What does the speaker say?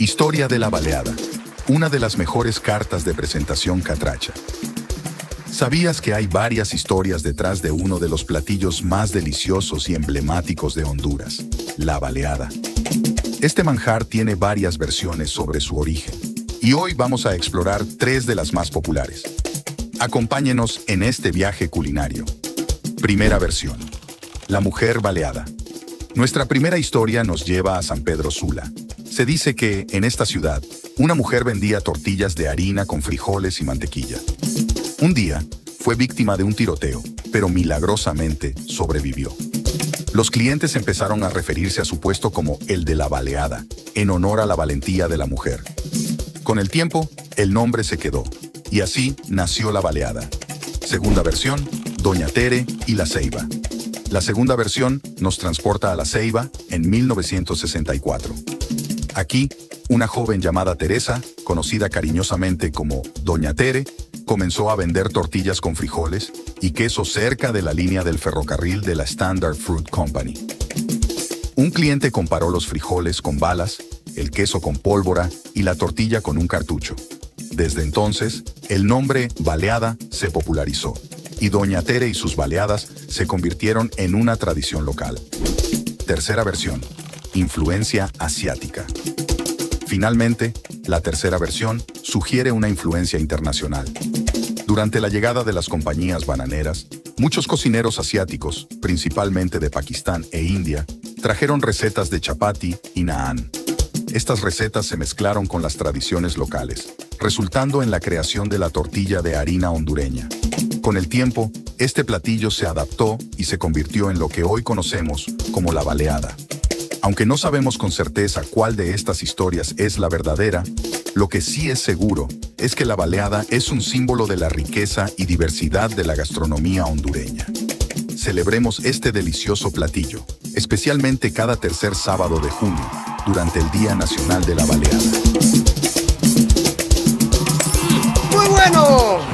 Historia de la baleada. Una de las mejores cartas de presentación catracha. ¿Sabías que hay varias historias detrás de uno de los platillos más deliciosos y emblemáticos de Honduras, la baleada? Este manjar tiene varias versiones sobre su origen, y hoy vamos a explorar tres de las más populares. Acompáñenos en este viaje culinario. Primera versión. La mujer baleada. Nuestra primera historia nos lleva a San Pedro Sula. Se dice que, en esta ciudad, una mujer vendía tortillas de harina con frijoles y mantequilla. Un día, fue víctima de un tiroteo, pero milagrosamente sobrevivió. Los clientes empezaron a referirse a su puesto como el de la baleada, en honor a la valentía de la mujer. Con el tiempo, el nombre se quedó, y así nació la baleada. Segunda versión, Doña Tere y la Ceiba. La segunda versión nos transporta a La Ceiba en 1964. Aquí, una joven llamada Teresa, conocida cariñosamente como Doña Tere, comenzó a vender tortillas con frijoles y queso cerca de la línea del ferrocarril de la Standard Fruit Company. Un cliente comparó los frijoles con balas, el queso con pólvora y la tortilla con un cartucho. Desde entonces, el nombre baleada se popularizó y Doña Tere y sus baleadas se convirtieron en una tradición local. Tercera versión. Influencia asiática. Finalmente, la tercera versión sugiere una influencia internacional. Durante la llegada de las compañías bananeras, muchos cocineros asiáticos, principalmente de Pakistán e India, trajeron recetas de chapati y naan. Estas recetas se mezclaron con las tradiciones locales, resultando en la creación de la tortilla de harina hondureña. Con el tiempo, este platillo se adaptó y se convirtió en lo que hoy conocemos como la baleada. Aunque no sabemos con certeza cuál de estas historias es la verdadera, lo que sí es seguro es que la baleada es un símbolo de la riqueza y diversidad de la gastronomía hondureña. Celebremos este delicioso platillo, especialmente cada tercer sábado de junio, durante el Día Nacional de la Baleada. ¡Muy bueno!